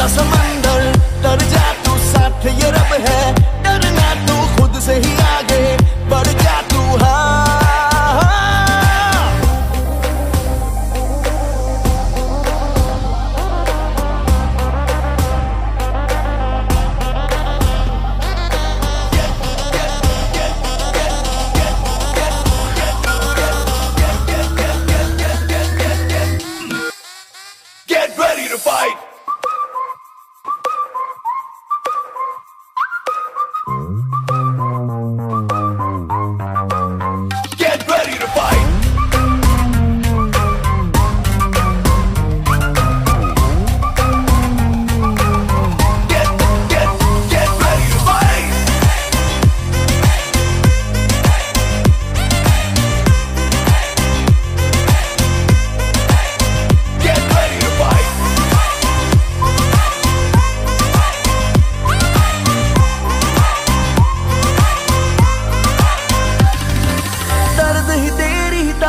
जाता समंदर, डर जा तू साथ, ये रब है डरना तू खुद से ही आगे, बढ़ जा तू Get ready to fight!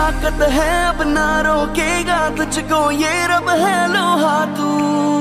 ताकत है अब ना रोकेगा तुझको ये रब है लोहा तू।